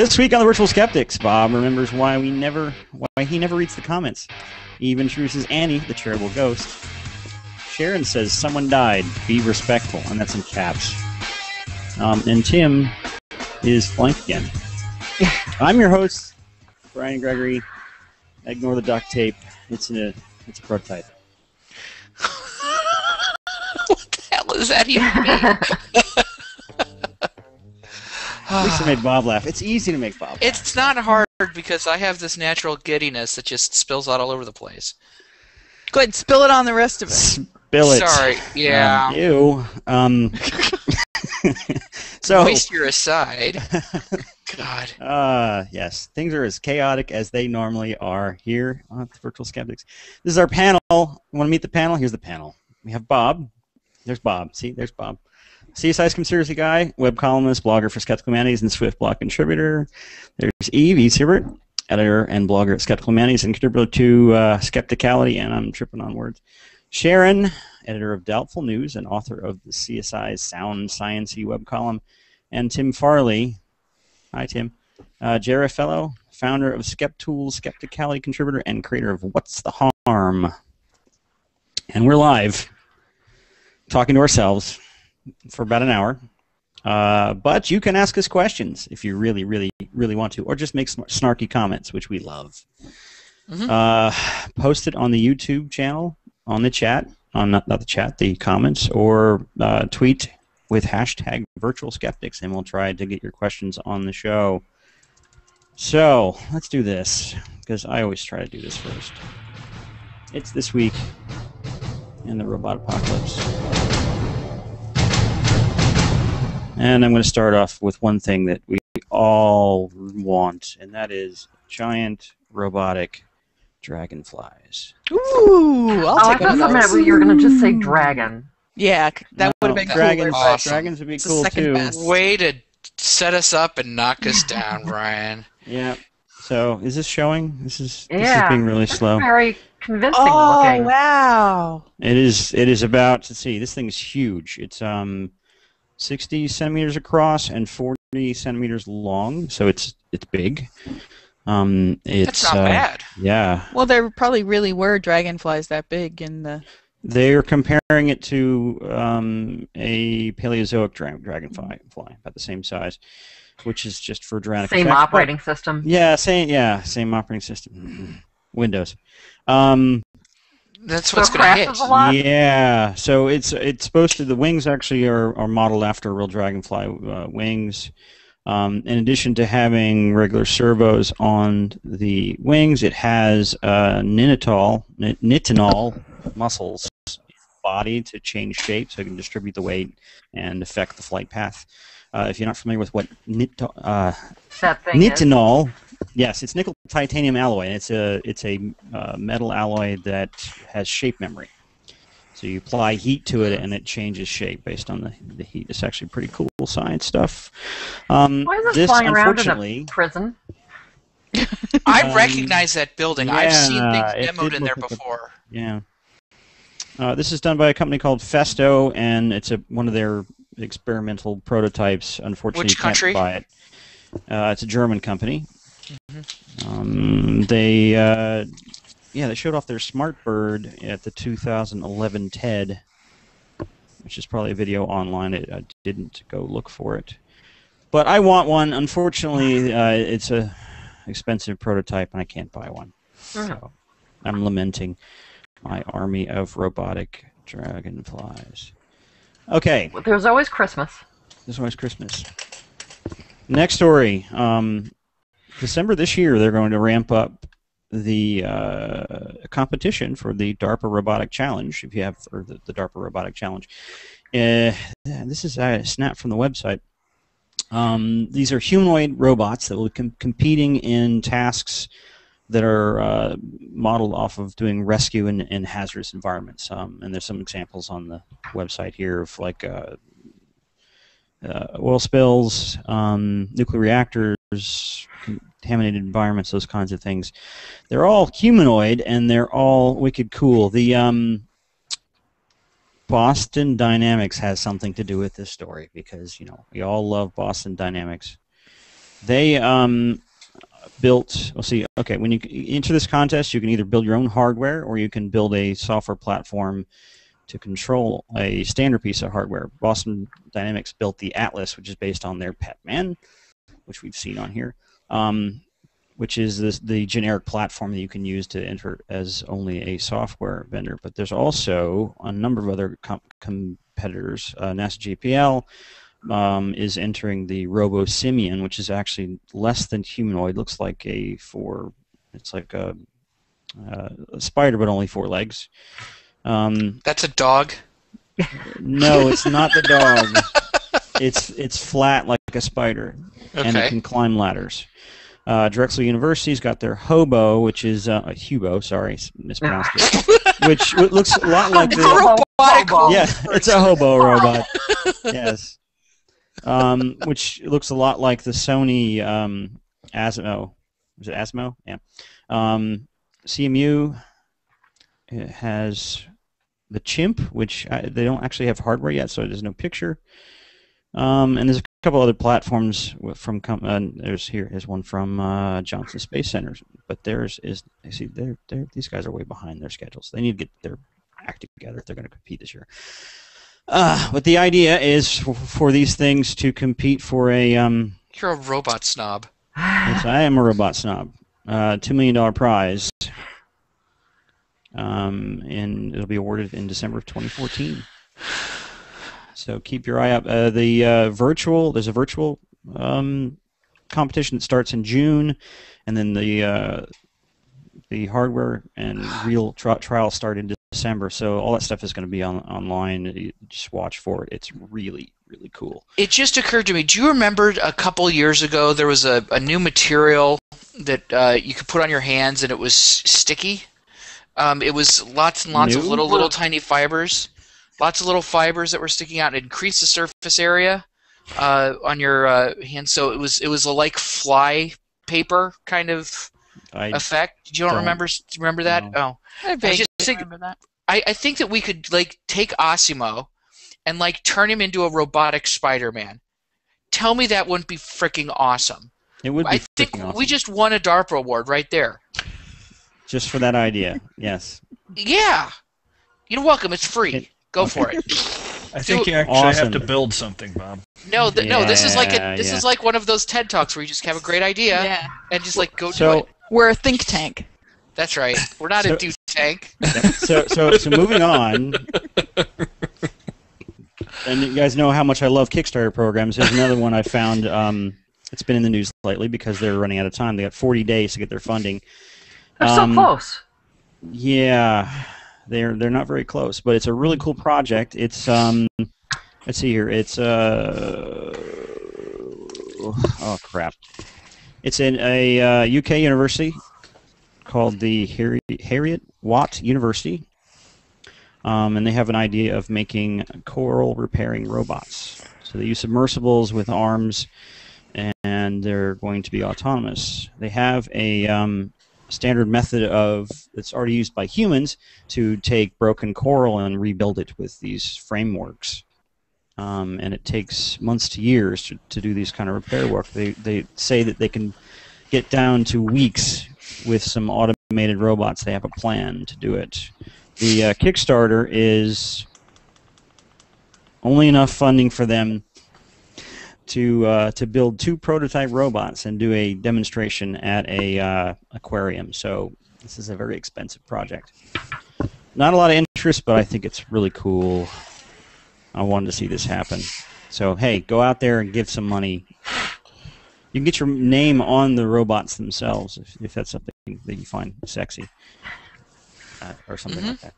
This week on the Virtual Skeptics, Bob remembers why we never, why he never reads the comments. He even introduces Annie, the charitable ghost. Sharon says someone died. Be respectful, and that's in caps. Um, and Tim is flanked again. I'm your host, Brian Gregory. Ignore the duct tape. It's a it's a prototype. what the hell is that even? At least I made Bob laugh. It's easy to make Bob laugh. It's not hard because I have this natural giddiness that just spills out all over the place. Go ahead, and spill it on the rest of us. Spill it. Sorry, yeah. Um, you. Um, so. Waste your aside. God. Uh, yes, things are as chaotic as they normally are here on Virtual Skeptics. This is our panel. Want to meet the panel? Here's the panel. We have Bob. There's Bob. See, there's Bob. CSI's conspiracy guy, web columnist, blogger for Skeptical Humanities, and Swift blog contributor. There's Eve E. Siebert, editor and blogger at Skeptical Humanities, and contributor to uh, Skepticality, and I'm tripping on words. Sharon, editor of Doubtful News and author of the CSI's Sound Sciencey web column, and Tim Farley. Hi, Tim. Uh, JREF Fellow, founder of SkepTools, Skepticality contributor, and creator of What's the Harm. And we're live, talking to ourselves for about an hour. Uh, but you can ask us questions if you really, really, really want to, or just make snarky comments, which we love. Mm-hmm. Uh, post it on the YouTube channel, on the chat, on not, not the chat, the comments, or uh, tweet with hashtag virtual skeptics, and we'll try to get your questions on the show. So let's do this, because I always try to do this first. It's this week in the robot apocalypse. And I'm going to start off with one thing that we all want, and that is giant robotic dragonflies. Ooh, I'll oh, take I thought for you were going to just say dragon. Yeah, that No, would have been dragons. cooler. Awesome. Dragons would be It's the cool second too. best. Way to set us up and knock us down, Brian. Yeah. So is this showing? This is this is being really It's slow. very convincing Oh looking. wow! It is. It is about. to see. This thing is huge. It's um, 60 centimeters across and 40 centimeters long. So it's it's big. Um, it's That's not uh, bad. Yeah, Well, there probably really were dragonflies that big in the. they're comparing it to um, a Paleozoic dra- dragonfly, fly, about the same size, which is just for dramatic Same effect. operating system. Yeah, same. Yeah, same operating system. Windows. Um, That's what's it going to hit. crashes a lot. Yeah, so it's it's supposed to. The wings actually are, are modeled after real dragonfly uh, wings. Um, in addition to having regular servos on the wings, it has uh, ninitol, nitinol muscles in the body to change shape, so it can distribute the weight and affect the flight path. Uh, if you're not familiar with what nit- uh, That thing is. Nitinol. Yes, it's nickel titanium alloy, and it's a it's a uh, metal alloy that has shape memory. So you apply heat to it, and it changes shape based on the, the heat. It's actually pretty cool science stuff. Um, Why is it this, flying around in a prison? I Um, recognize that building. I've seen things demoed in there look like a- before. yeah. Uh, this is done by a company called Festo, and it's a one of their experimental prototypes. Unfortunately, Which you can't country? buy it. Uh, it's a German company. Mm-hmm. Um, they uh, yeah they showed off their smart bird at the 2011 TED, which is probably a video online. It, I didn't go look for it, but I want one. Unfortunately, uh, it's a expensive prototype, and I can't buy one. So I'm lamenting my army of robotic dragonflies. Okay, There's always Christmas. There's always Christmas. Next story. Um, December this year, they're going to ramp up the uh, competition for the DARPA Robotic Challenge. If you have, or the, the DARPA Robotic Challenge. Uh, this is a snap from the website. Um, these are humanoid robots that will be com- competing in tasks that are uh, modeled off of doing rescue in, in hazardous environments. Um, and there's some examples on the website here of like uh, oil spills, um, nuclear reactors, contaminated environments, those kinds of things. They're all humanoid and they're all wicked cool. The um, Boston Dynamics has something to do with this story because you know we all love Boston Dynamics. They um, built. We'll see. Okay, when you enter this contest, you can either build your own hardware or you can build a software platform to control a standard piece of hardware. Boston Dynamics built the Atlas, which is based on their Petman, which we've seen on here, um, which is this, the generic platform that you can use to enter as only a software vendor. But there's also a number of other com- competitors. Uh, NASA JPL um, is entering the Robo Simian, which is actually less than humanoid. Looks like a four. It's like a, uh, a spider, but only four legs. Um, That's a dog. no, it's not the dog. it's it's flat like a spider, and it can climb ladders. Uh, Drexel University's got their Hobo, which is uh, a Hubo. Sorry, s- mispronounced it. which w- looks a lot like the a robotic yeah, it's a hobo robot. yes, um, which looks a lot like the Sony um, Asmo. Was it Asmo? Yeah. Um, CMU it has the Chimp, which I, they don't actually have hardware yet, so there's no picture. Um, and there's a couple other platforms from com- uh, there's here is one from uh, Johnson Space Center, but theirs is you see they're, they're these guys are way behind their schedules. They need to get their act together if they're going to compete this year. Uh, but the idea is for, for these things to compete for a um, You're a robot snob. Yes, I am a robot snob. Uh, Two million dollar prize. Um, and it'll be awarded in December of 2014. So keep your eye up. Uh, the uh, virtual, there's a virtual um, competition that starts in June, and then the uh, the hardware and real tri- trials start in December. So all that stuff is going to be on online. Just watch for it. It's really really cool. It just occurred to me. Do you remember a couple years ago there was a, a new material that uh, you could put on your hands and it was sticky? Um, it was lots and lots of little little tiny fibers, lots of little fibers that were sticking out. It increased the surface area uh, on your uh, hand, so it was it was a like fly paper kind of I effect. You don't, don't. remember remember that? No. Oh. I vaguely just think- remember that. I, I think that we could like take Osimo and like turn him into a robotic Spider-Man. Tell me that wouldn't be freaking awesome. it would be I think awesome. we just won a DARPA award right there. Just for that idea. Yes. Yeah. You're welcome. It's free. It- Go okay. for it. I think you actually have to build something, Bob. No, th- no. This is like a, this yeah. is like one of those TED talks where you just have a great idea Yeah. and just like go do it. We're a think tank. That's right. We're not So- a do tank. so so so moving on. And you guys know how much I love Kickstarter programs. There's another one I found. Um, it's been in the news lately because they're running out of time. They got 40 days to get their funding. They're Um, so close. Yeah, they're they're not very close, but it's a really cool project. It's um, let's see here. It's uh, oh crap. It's in a uh, UK university called the Harriet Watt University, um, and they have an idea of making coral repairing robots. So they use submersibles with arms, and they're going to be autonomous. They have a um, standard method of that's already used by humans to take broken coral and rebuild it with these frameworks. Um, and it takes months to years to, to do these kind of repair work. They, they say that they can get down to weeks with some automated robots. They have a plan to do it. The uh, Kickstarter is only enough funding for them to uh, to build two prototype robots and do a demonstration at a uh, aquarium. So this is a very expensive project. Not a lot of interest, but I think it's really cool. I wanted to see this happen. So hey, go out there and give some money. You can get your name on the robots themselves if, if that's something that you find sexy uh, or something like that.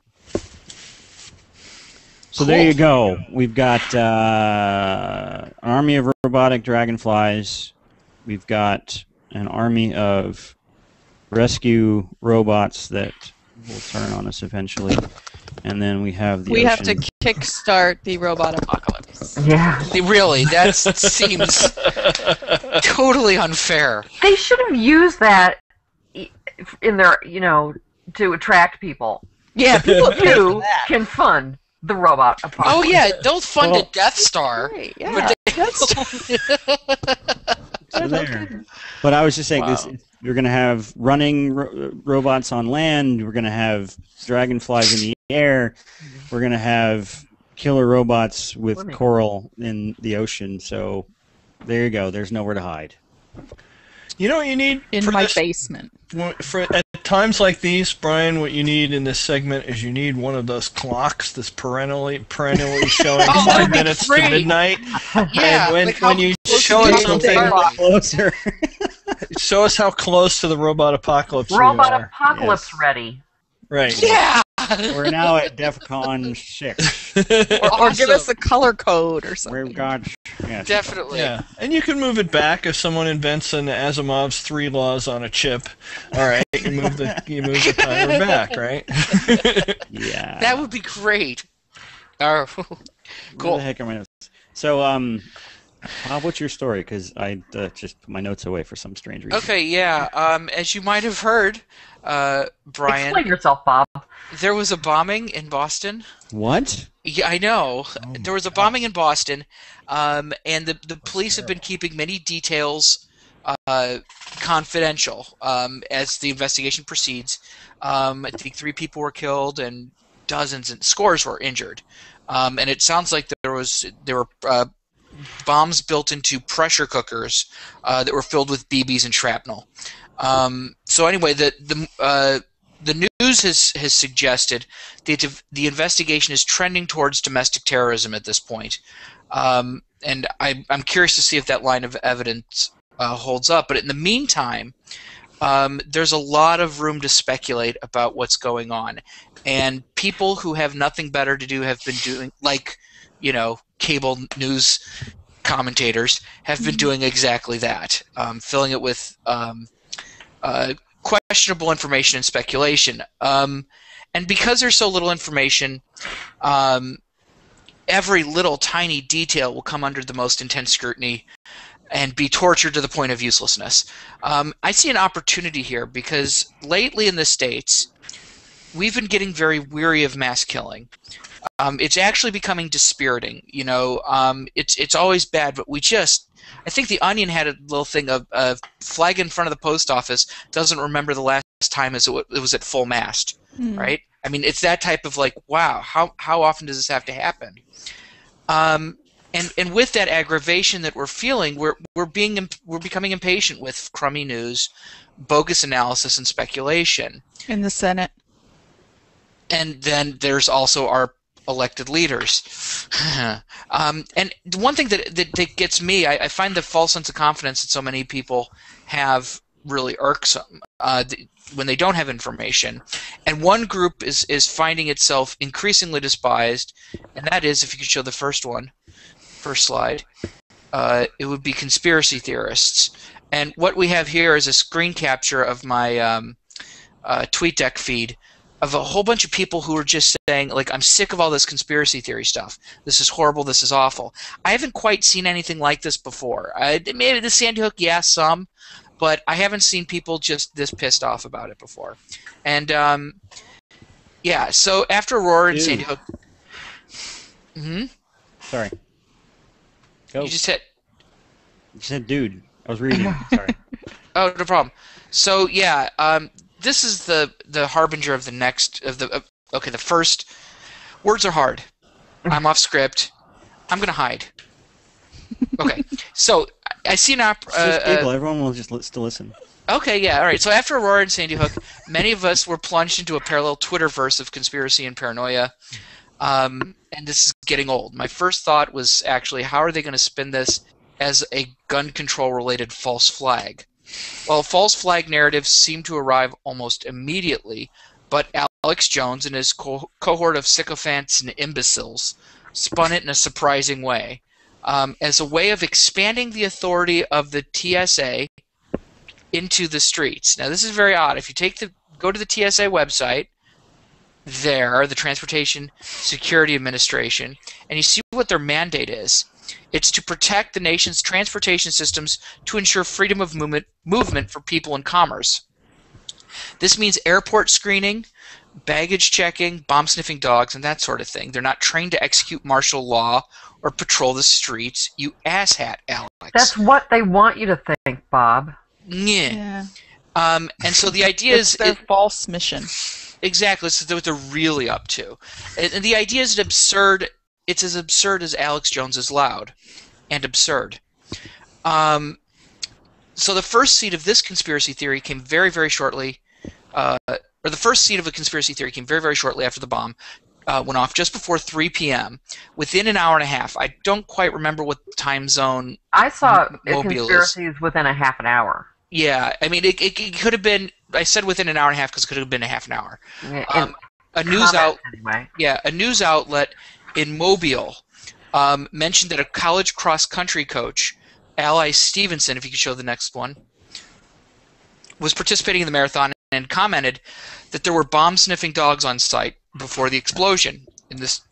So there you go. We've got uh, an army of robotic dragonflies. We've got an army of rescue robots that will turn on us eventually, and then we have the we have to ocean. kickstart the robot apocalypse. Yeah. Really, that seems totally unfair. They should have used that in their, you know, to attract people. Yeah, people pay You can fund the robot oh, apocalypse. Oh yeah, don't fund Well- a Death Star. Great, yeah, that's So there. But I was just saying this. You're going to have running ro- robots on land. We're going to have dragonflies in the air. We're going to have killer robots with Swimming. coral in the ocean. So there you go. There's nowhere to hide. You know what you need In my this? basement. For at times like these, Brian, what you need in this segment is you need one of those clocks that's perennially perennially showing Oh, five that'd minutes to midnight. Yeah, and when, like when you show us something. Closer. show us how close to the robot apocalypse Robot we are. apocalypse Yes. ready. Right. Yeah. We're now at DEFCON six. Or, or give us a color code or something. We've got yes. Definitely. Yeah, and you can move it back if someone invents an Asimov's three laws on a chip. All right, you move the you move the timer back, right? Yeah. That would be great. Oh, Where cool. the heck are my notes? So, um, Bob, what's your story? Because I uh, just put my notes away for some strange reason. Okay, yeah. Um, as you might have heard, uh, Brian, Explain yourself, Bob. There was a bombing in Boston. What? Yeah, I know. Oh there was a bombing in Boston, um, and the the police have been keeping many details uh, confidential um, as the investigation proceeds. Um, I think three people were killed and dozens and scores were injured. Um, and it sounds like there was there were uh, bombs built into pressure cookers uh, that were filled with BBs and shrapnel. Um, so anyway, the the uh, the news has has suggested that the investigation is trending towards domestic terrorism at this point. Um, and I, I'm curious to see if that line of evidence uh, holds up. But in the meantime, um, there's a lot of room to speculate about what's going on. And people who have nothing better to do have been doing, like, you know, cable news commentators have been doing exactly that, um, filling it with um, uh, questionable information and speculation. Um, and because there's so little information, um, every little tiny detail will come under the most intense scrutiny and be tortured to the point of uselessness. Um, I see an opportunity here because lately in the States, we've been getting very weary of mass killing. Um, it's actually becoming dispiriting. You know, um, it's it's always bad, but we just. I think the Onion had a little thing of a flag in front of the post office doesn't remember the last time as it, was at full mast Hmm. right? I mean, it's that type of like, wow, how how often does this have to happen? Um, and and with that aggravation that we're feeling, we're we're being we're becoming impatient with crummy news, bogus analysis, and speculation. In the Senate. And then there's also our elected leaders. um, and one thing that, that, that gets me, I, I find the false sense of confidence that so many people have really irksome uh, th- when they don't have information. And one group is, is finding itself increasingly despised, and that is, if you could show the first one, first slide, uh, it would be conspiracy theorists. And what we have here is a screen capture of my um, uh, TweetDeck feed of a whole bunch of people who are just saying, like, I'm sick of all this conspiracy theory stuff. This is horrible. This is awful. I haven't quite seen anything like this before. I, maybe the Sandy Hook, yeah, some, but I haven't seen people just this pissed off about it before. And um, yeah, so after Aurora and Dude. Sandy Hook, Mm hmm Sorry. Go. you just hit. You said, dude. I was reading. Sorry. Oh, no problem. So yeah, um, this is the the harbinger of the next of the of, okay. The first words are hard. I'm off script. I'm gonna hide. Okay, so I- see an op- uh, just uh. Everyone will just li- still listen. Okay, yeah, all right. So after Aurora and Sandy Hook, many of us were plunged into a parallel Twitterverse of conspiracy and paranoia. Um, and this is getting old. My first thought was actually, how are they going to spin this as a gun control related false flag? Well, false flag narratives seem to arrive almost immediately, but Alex Jones and his co- cohort of sycophants and imbeciles spun it in a surprising way. Um, as a way of expanding the authority of the TSA into the streets. Now, this is very odd. If you take the go to the TSA website, there, the Transportation Security Administration, and you see what their mandate is. It's to protect the nation's transportation systems to ensure freedom of movement, movement for people and commerce. This means airport screening, baggage checking, bomb sniffing dogs, and that sort of thing. They're not trained to execute martial law or patrol the streets. You asshat, Alex. That's what they want you to think, Bob. yeah. Yeah. Um, and so the idea It's is their it- false mission. exactly this is what they're really up to, and, and the idea is an absurd. It's as absurd as Alex Jones is loud, and absurd. Um, so the first seed of this conspiracy theory came very, very shortly, uh, or the first seed of a conspiracy theory came very, very shortly after the bomb uh, went off, just before 3 p.m. Within an hour and a half, I don't quite remember what time zone. I saw M- Mobile is- within a half an hour. Yeah, I mean, it, it, it could have been. I said within an hour and a half because it could have been a half an hour. Yeah, Um, a news out. anyway. Yeah, a news outlet in Mobile um, mentioned that a college cross country coach, Ally Stevenson, if you could show the next one, was participating in the marathon and commented that there were bomb sniffing dogs on site before the explosion. In this,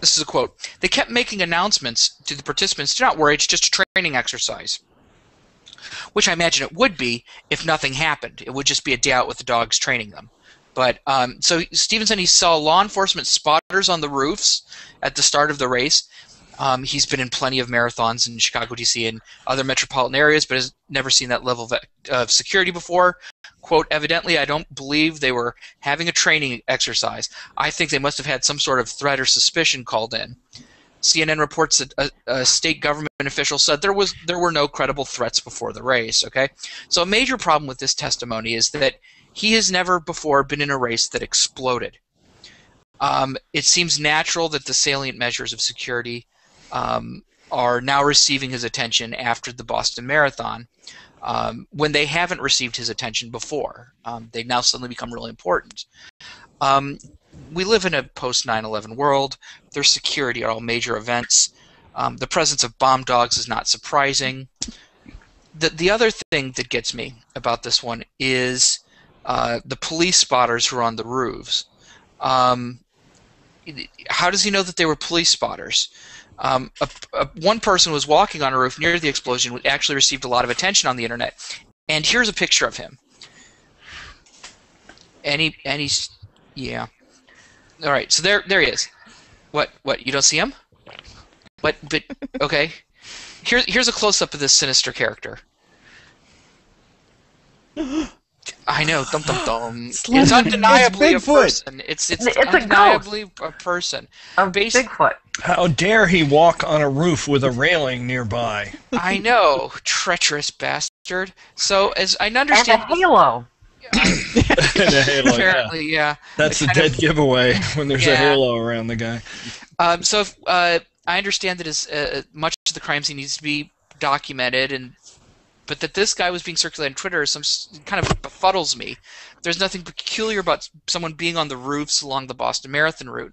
this is a quote. They kept making announcements to the participants. Do not worry, it's just a training exercise. Which I imagine it would be if nothing happened. It would just be a day out with the dogs training them. But um, so Stevenson, he saw law enforcement spotters on the roofs at the start of the race. Um, he's been in plenty of marathons in Chicago, D.C., and other metropolitan areas, but has never seen that level of, of security before. Quote, evidently, I don't believe they were having a training exercise. I think they must have had some sort of threat or suspicion called in. CNN reports that a, a state government official said there was there were no credible threats before the race. Okay, so a major problem with this testimony is that he has never before been in a race that exploded. Um, it seems natural that the salient measures of security um, are now receiving his attention after the Boston Marathon, um, when they haven't received his attention before. Um, they now suddenly become really important. Um, we live in a post 9 11 world. There's security at all major events. Um, the presence of bomb dogs is not surprising. The, the other thing that gets me about this one is uh, the police spotters who are on the roofs. Um, how does he know that they were police spotters? Um, a, a, one person was walking on a roof near the explosion, which actually received a lot of attention on the internet. And here's a picture of him. And he, and he's, yeah. All right, so there, there he is. What, what? You don't see him? What? But okay. Here's, here's a close up of this sinister character. I know, dum dum dum. It's undeniably It's a person. It's it's, It's a ghost. undeniably a person. Of Basi- Bigfoot. How dare he walk on a roof with a railing nearby? I know, treacherous bastard. So as I And a understand, halo. And a halo, apparently, yeah. That's the kind dead of- giveaway when there's a halo around the guy. Um, so if, uh, I understand that as uh, much of the crime scene needs to be documented, and but that this guy was being circulated on Twitter some kind of befuddles me. There's nothing peculiar about someone being on the roofs along the Boston Marathon route.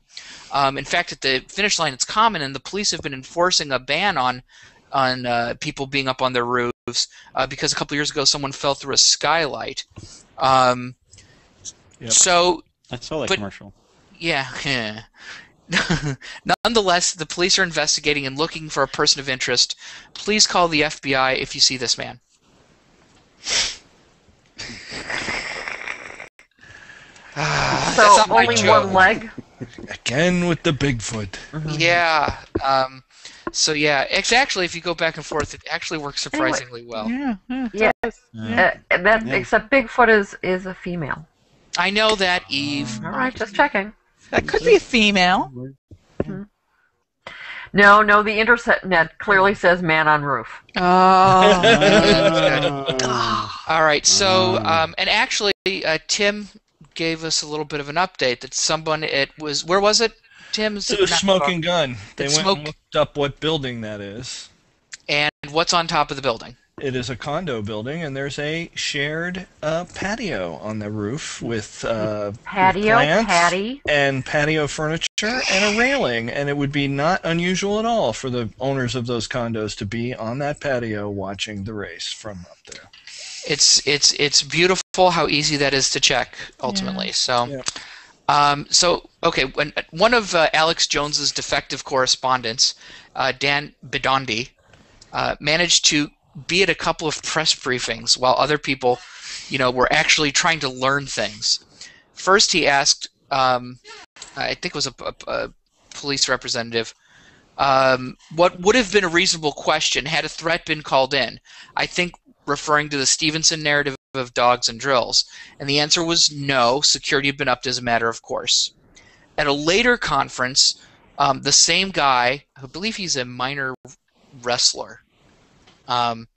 Um, in fact, at the finish line, it's common, and the police have been enforcing a ban on on uh, people being up on their roofs uh, because a couple years ago someone fell through a skylight. Um, Yep. So I saw that But- commercial. yeah. Nonetheless, the police are investigating and looking for a person of interest. Please call the FBI if you see this man. Ah, So that's not only joke. one leg. Again with the Bigfoot. Yeah. Um, so yeah, it's actually if you go back and forth, it actually works surprisingly well. Yeah, yeah. it Yeah. Yeah. Uh, that Yeah. except Bigfoot is is a female. I know that, Eve. All right, just checking. That could be a female. No, no, the internet clearly says man on roof. Oh. Ah. All right. So, Ah. um, and actually, uh, Tim gave us a little bit of an update that someone it was where was it? Tim It's a smoking gun. They That went smoke- and looked up what building that is. and what's on top of the building? It is a condo building, and there's a shared uh, patio on the roof with uh, with Patio, plants patty. and patio furniture and a railing. And it would be not unusual at all for the owners of those condos to be on that patio watching the race from up there. It's it's it's beautiful how easy that is to check ultimately. So, Yeah. um, so okay, when one of uh, Alex Jones's defective correspondents, uh, Dan Bidondi, uh, managed to be at a couple of press briefings while other people, you know, were actually trying to learn things. first he asked, um, I think it was a, a, a police representative, um, what would have been a reasonable question had a threat been called in. I think referring to the Stevenson narrative of dogs and drills. And the answer was no, security had been upped as a matter of course. At a later conference, um, the same guy, I believe he's a minor wrestler, um,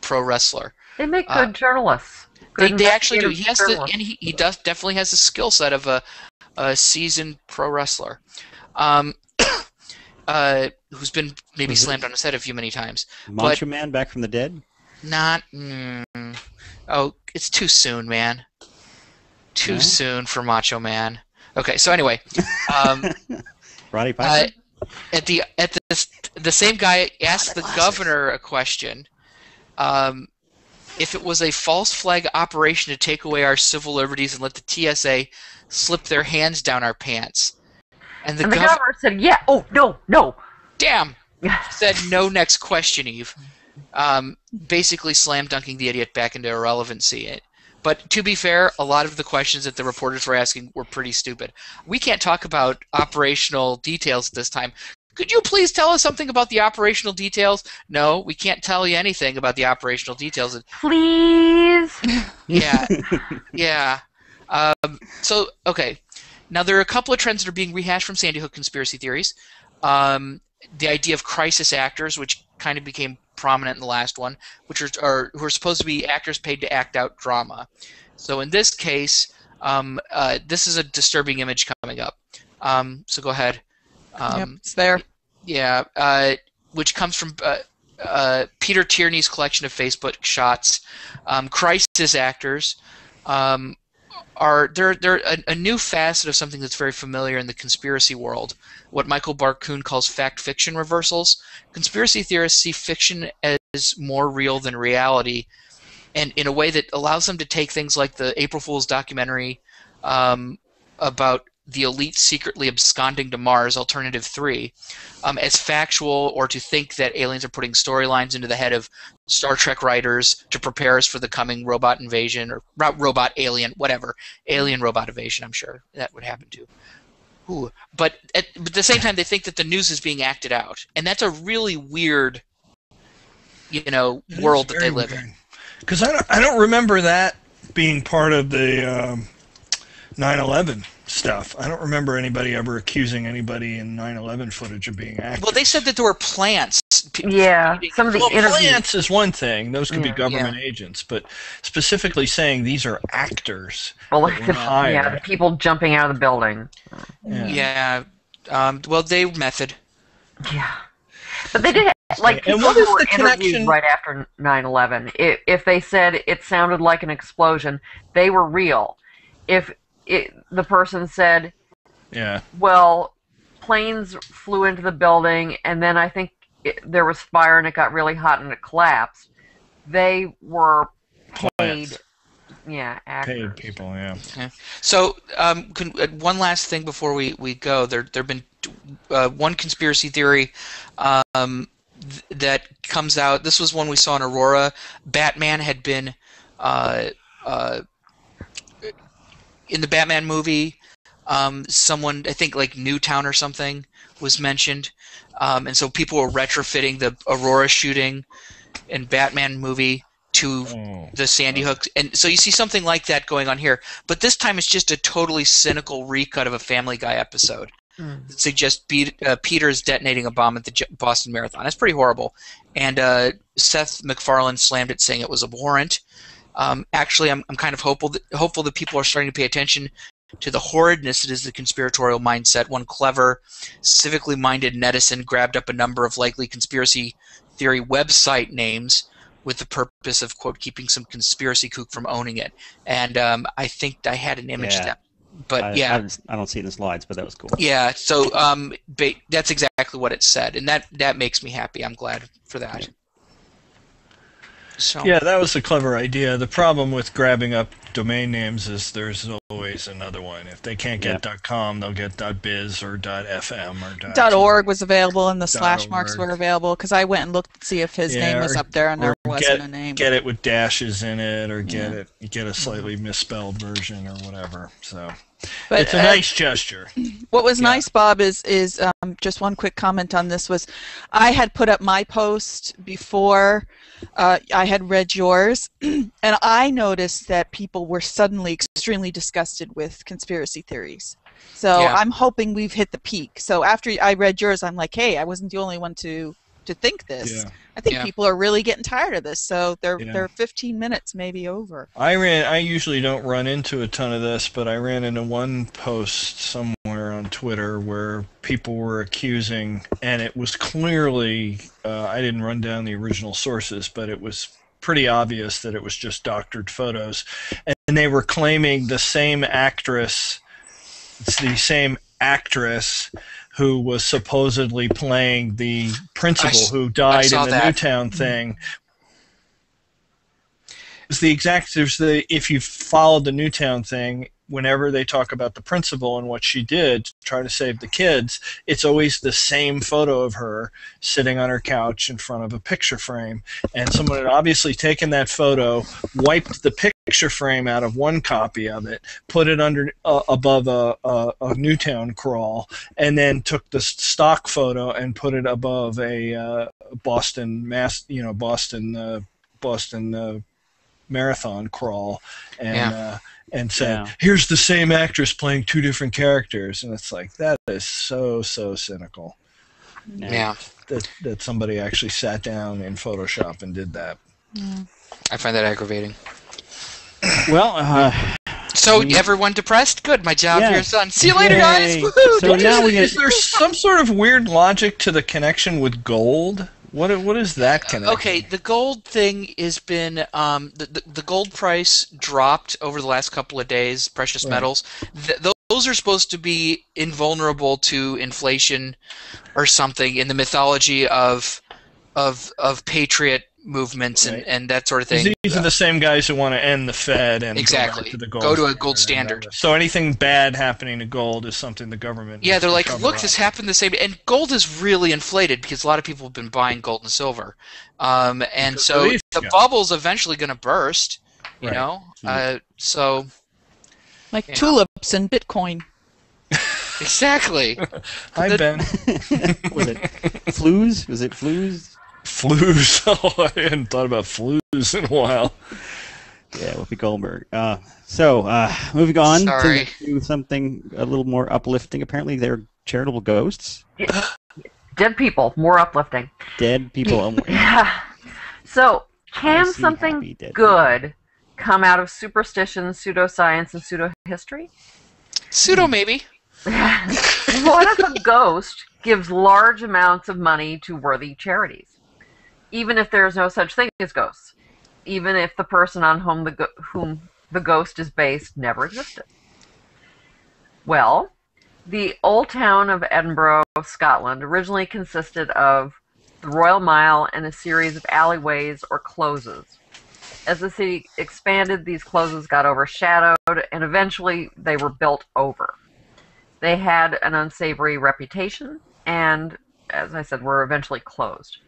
pro wrestler. They make Uh, good journalists. They, Good they actually do. He has the, and he, he does definitely has the skill set of a, a seasoned pro wrestler, um, uh, who's been maybe Was it- slammed on his head a few many times. Macho Man back from the dead. Not. Mm, oh, it's too soon, man. Too No? soon for Macho Man. Okay, so anyway, um, Roddy uh, Piper. At the at the the same guy asked the governor a question. Um, if it was a false flag operation to take away our civil liberties and let the TSA slip their hands down our pants, and the, and the gov- governor said, "Yeah, oh no, no." damn said no next question, Eve. Um, basically slam dunking the idiot back into irrelevancy. But to be fair, a lot of the questions that the reporters were asking were pretty stupid. We can't talk about operational details this time. Could you please tell us something about the operational details? No, we can't tell you anything about the operational details. Please. Yeah, yeah. Um, so okay, now there are a couple of trends that are being rehashed from Sandy Hook conspiracy theories. Um, the idea of crisis actors, which kind of became prominent in the last one, which are, are who are supposed to be actors paid to act out drama. So in this case, um, uh, this is a disturbing image coming up. Um, so go ahead. Um, yep, it's there. yeah, uh, which comes from uh, uh, Peter Tierney's collection of Facebook shots. Um, crisis actors um, are they're they're a, a new facet of something that's very familiar in the conspiracy world. What Michael Barkun calls fact fiction reversals. Conspiracy theorists see fiction as more real than reality, and in a way that allows them to take things like the April Fool's documentary um, about the elite secretly absconding to Mars, Alternative 3, um, as factual or to think that aliens are putting storylines into the head of Star Trek writers to prepare us for the coming robot invasion or ro- robot alien, whatever. Alien robot invasion, I'm sure that would happen too. Ooh. But at, but at the same time, they think that the news is being acted out. And that's a really weird, you know, It world that they live in. Because I don't, I don't remember that being part of the um, 9/11 stuff. I don't remember anybody ever accusing anybody in 9/11 footage of being actors. Well, they said that there were plants. Yeah, some of the Well, interviews. plants is one thing; those could be Yeah. government agents. But specifically saying these are actors, Well, that like the, yeah, the people jumping out of the building. Yeah. Yeah. Um, well, they method. Yeah, but they did like And people what who is were the interviewed connection- right after 9/11. If, if they said it sounded like an explosion, they were real. If it, the person said, yeah. "Well, planes flew into the building, and then I think it, there was fire, and it got really hot, and it collapsed," they were paid. Plants. Yeah, actors. Paid people, yeah. So, um, con- uh, one last thing before we, we go. There there have been uh, one conspiracy theory um, th- that comes out. This was one we saw in Aurora. Batman had been uh, uh, in the Batman movie. Um, someone, I think, like Newtown or something, was mentioned, um, and so people were retrofitting the Aurora shooting in Batman movie to Oh. the Sandy Hook, and so you see something like that going on here. But this time it's just a totally cynical recut of a Family Guy episode. Mm. It suggests Pe- uh, Peter's detonating a bomb at the J- Boston Marathon. That's pretty horrible. And uh, Seth MacFarlane slammed it, saying it was abhorrent. Um, actually, I'm, I'm kind of hopeful that, hopeful that people are starting to pay attention to the horridness that is the conspiratorial mindset. One clever, civically minded netizen grabbed up a number of likely conspiracy theory website names with the purpose of quote keeping some conspiracy kook from owning it. And um, I think I had an image Yeah. of that. But I, yeah, I, I don't see it in the slides, but that was cool. yeah. So um, ba- that's exactly what it said, and that that makes me happy. I'm glad for that. So Yeah, that was a clever idea. The problem with grabbing up domain names is there's always another one. If they can't get .com, they'll get .biz or .fm or Dot .org was available, and the Dot slash marks were available because I went and looked to see if his Yeah, name was or- up there, and there wasn't get, a name. Get it with dashes in it, or get Yeah. it get a slightly misspelled version or whatever. So but it's a uh, nice gesture. What was Yeah. nice, Bob, is is um, just one quick comment on this was, I had put up my post before uh, I had read yours, and I noticed that people were suddenly extremely disgusted with conspiracy theories. So Yeah. I'm hoping we've hit the peak. So after I read yours, I'm like, hey, I wasn't the only one to to think this. Yeah. I think Yeah. people are really getting tired of this. So they're Yeah. they're 15 minutes maybe over. I ran. I usually don't run into a ton of this, but I ran into one post somewhere on Twitter where people were accusing, and it was clearly. Uh, I didn't run down the original sources, but it was pretty obvious that it was just doctored photos, and they were claiming the same actress. It's the same actress who was supposedly playing the principal s- who died in the that. Newtown thing it's the exact there's the if you followed the Newtown thing, whenever they talk about the principal and what she did to try to save the kids, it's always the same photo of her sitting on her couch in front of a picture frame. And someone had obviously taken that photo, wiped the picture frame out of one copy of it, put it under uh, above a, a, a Newtown crawl, and then took the stock photo and put it above a uh, Boston mass, you know, Boston uh, Boston uh, marathon crawl, and Yeah. uh, and said, Yeah. "Here's the same actress playing two different characters," and it's like that is so so cynical Yeah, that that somebody actually sat down in Photoshop and did that. I find that aggravating. Well, uh, So everyone depressed? Good, my job Yeah. here is done. See you later, guys. Yay. Woohoo! So now we is there some sort of weird logic to the connection with gold? What what is that connection? Okay, the gold thing has been um, the, the the gold price dropped over the last couple of days. Precious Right. metals, Th- those are supposed to be invulnerable to inflation or something in the mythology of of of patriot movements and, Right. and that sort of thing. These are the same guys who want to end the Fed and go Exactly. back to the gold Go to a gold standard. So anything bad happening to gold is something the government. Yeah, they're like, look, up." this happened the same, and gold is really inflated because a lot of people have been buying gold and silver, um, and Because so of these the guys. bubble's eventually going to burst. You Right. know, uh, so Like Yeah. tulips and Bitcoin. exactly. Hi the- Ben. was it flues? Was it flues? Flues. Oh, I hadn't thought about flus in a while. Yeah, Whoopi Goldberg. Uh, so, uh, moving on Sorry. to do something a little more uplifting. Apparently, they're charitable ghosts, Dead people, more uplifting. dead people. Yeah. So, can see happy something dead good come out of superstition, pseudoscience, and pseudohistory? Pseudo maybe. what if a ghost gives large amounts of money to worthy charities, even if there is no such thing as ghosts, even if the person on whom the whom the ghost is based never existed? Well, the old town of Edinburgh, Scotland, originally consisted of the Royal Mile and a series of alleyways or closes. As the city expanded, these closes got overshadowed, and eventually they were built over. They had an unsavory reputation, and as I said, were eventually closed.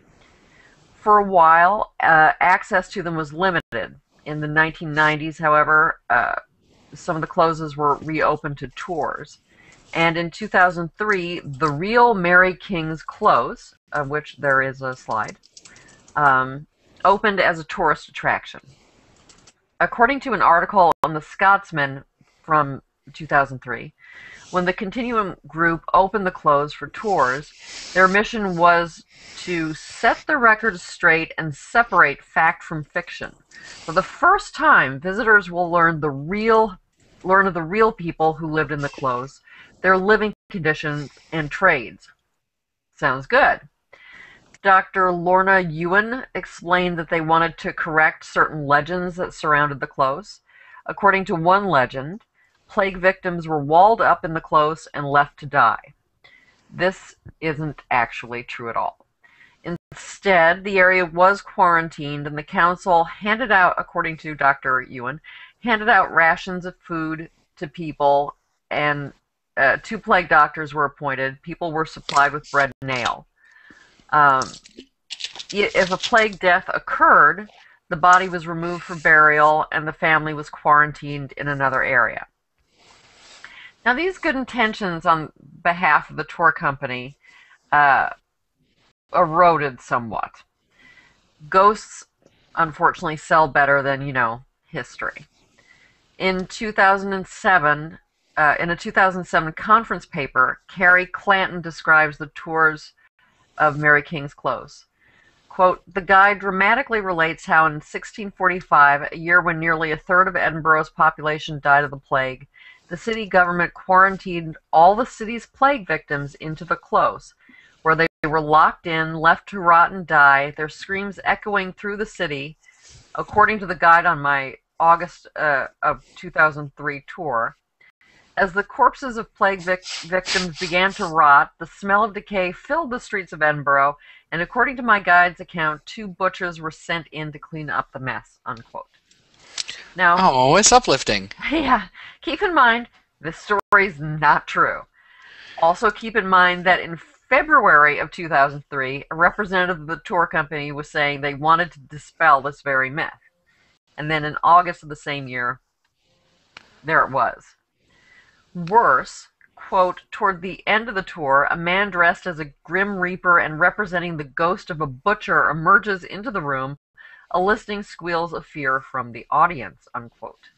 For a while, uh, access to them was limited. In the 1990s, however, uh, some of the closes were reopened to tours. And in 2003, the real Mary King's Close, of which there is a slide, um, opened as a tourist attraction. According to an article on the Scotsman from 2003, when the Continuum group opened the close for tours, their mission was to set the record straight and separate fact from fiction. For the first time, visitors will learn the real learn of the real people who lived in the close, their living conditions and trades. Sounds good. Dr. Lorna Ewan explained that they wanted to correct certain legends that surrounded the close. According to one legend, plague victims were walled up in the close and left to die. This isn't actually true at all. Instead, the area was quarantined, and the council handed out, according to Dr. Ewan, handed out rations of food to people, and uh, two plague doctors were appointed. People were supplied with bread and ale. Um, if a plague death occurred, the body was removed for burial, and the family was quarantined in another area. Now, these good intentions on behalf of the tour company uh, eroded somewhat. Ghosts, unfortunately, sell better than, you know, history. In 2007, uh, in a 2007 conference paper, Carrie Clanton describes the tours of Mary King's Close. Quote, the guide dramatically relates how in 1645, a year when nearly a third of Edinburgh's population died of the plague, the city government quarantined all the city's plague victims into the close, where they were locked in, left to rot and die, their screams echoing through the city. According to the guide on my August uh, of 2003 tour, as the corpses of plague vic- victims began to rot, the smell of decay filled the streets of Edinburgh, and according to my guide's account, two butchers were sent in to clean up the mess. Unquote. Now, Oh, it's uplifting. yeah, keep in mind this story is not true. Also, keep in mind that in February of 2003, a representative of the tour company was saying they wanted to dispel this very myth. And then in August of the same year, there it was. Worse, quote, toward the end of the tour, a man dressed as a grim reaper and representing the ghost of a butcher emerges into the room, eliciting squeals of fear from the audience, unquote.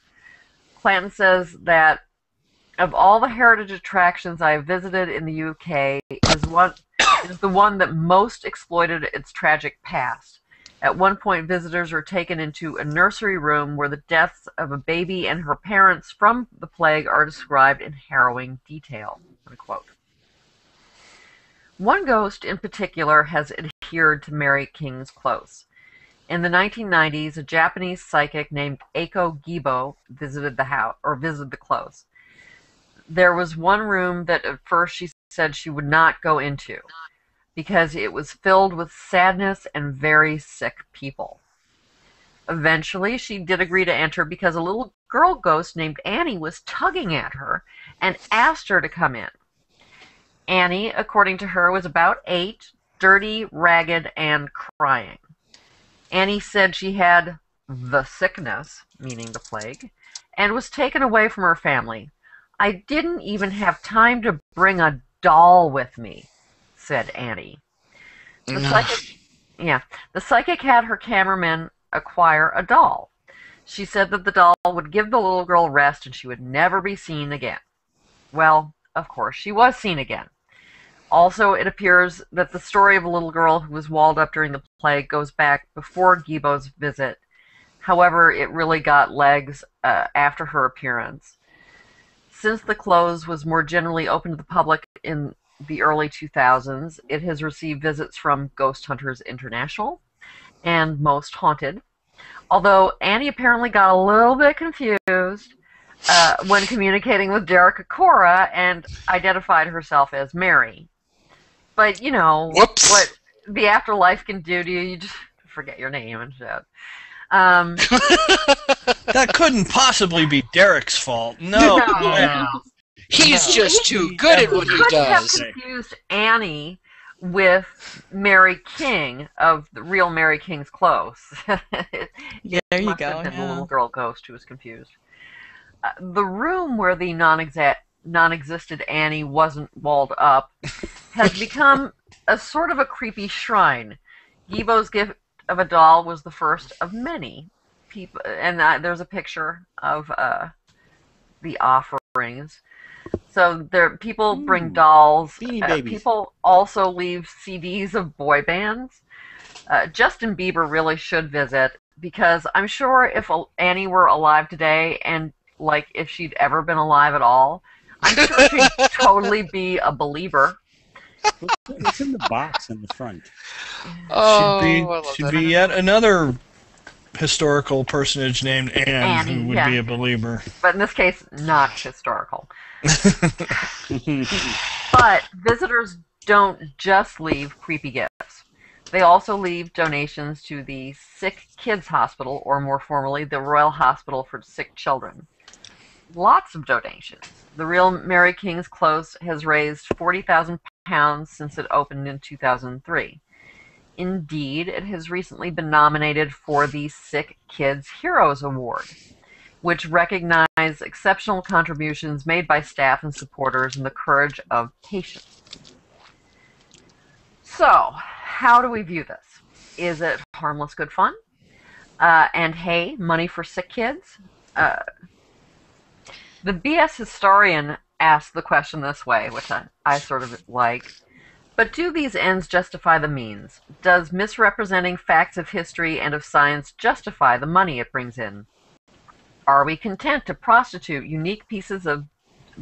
Clanton says that of all the heritage attractions I have visited in the UK, is one is the one that most exploited its tragic past. At one point, visitors were taken into a nursery room where the deaths of a baby and her parents from the plague are described in harrowing detail. Unquote. One ghost in particular has adhered to Mary King's Close. In the 1990s, a Japanese psychic named Eiko Gibo visited the house or visited the close. There was one room that at first she said she would not go into because it was filled with sadness and very sick people. Eventually, she did agree to enter because a little girl ghost named Annie was tugging at her and asked her to come in. Annie, according to her, was about eight, dirty, ragged, and crying. Annie said she had the sickness, meaning the plague, and was taken away from her family. I didn't even have time to bring a doll with me, said Annie. The psychic, yeah, the psychic had her cameraman acquire a doll. She said that the doll would give the little girl rest and she would never be seen again. Well, of course, she was seen again. Also, it appears that the story of a little girl who was walled up during the plague goes back before Gibo's visit. However, it really got legs uh, after her appearance. Since the close was more generally open to the public in the early 2000s, it has received visits from Ghost Hunters International and Most Haunted. Although Annie apparently got a little bit confused uh, when communicating with Derek Acorah and identified herself as Mary. But you know Whoops. what the afterlife can do to you, you just forget your name and shit. Um, That couldn't possibly be Derek's fault. No. No. way. He's just too good at what he could have does. confused Annie with Mary King of the real Mary King's Close. Yeah, there you Must go. have been the yeah. little girl ghost who was confused. Uh, the room where the non-exact, non-existent Annie wasn't walled up has become a sort of a creepy shrine. Gibo's gift of a doll was the first of many. People, and uh, there's a picture of uh, the offerings. So there, people bring Ooh, dolls. Uh, people also leave CDs of boy bands. Uh, Justin Bieber really should visit because I'm sure if Annie were alive today and like if she'd ever been alive at all, I'm sure she'd totally be a believer. It's in the box in the front. Oh, should be, I love should that. be yet another historical personage named Anne Annie, who would yeah. be a believer. But in this case, not historical. But visitors don't just leave creepy gifts. They also leave donations to the Sick Kids Hospital, or more formally, the Royal Hospital for Sick Children. Lots of donations. The Real Mary King's Close has raised £40,000 since it opened in 2003. Indeed, it has recently been nominated for the Sick Kids Heroes Award, which recognizes exceptional contributions made by staff and supporters and the courage of patients. So, how do we view this? Is it harmless good fun? Uh, and hey, money for sick kids? Uh, the BS historian asked the question this way, which I, I sort of like. But do these ends justify the means? Does misrepresenting facts of history and of science justify the money it brings in? Are we content to prostitute unique pieces of